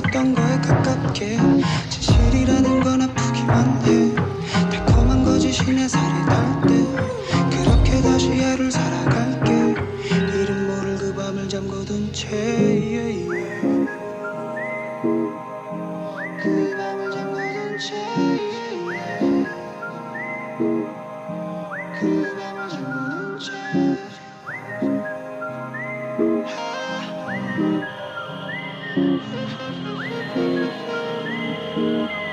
생각했던 거에 가깝게. 진실이라는 건 아프기만 해. 달콤한 거짓이 내 살이 닿을 때. 그렇게 다시 하루를 살아갈게. 이름 모를 그 밤을 잠궈둔 채. Yeah, yeah. 그 밤을 잠궈둔 채 yeah. 그 밤을 잠궈둔 채 Thank you.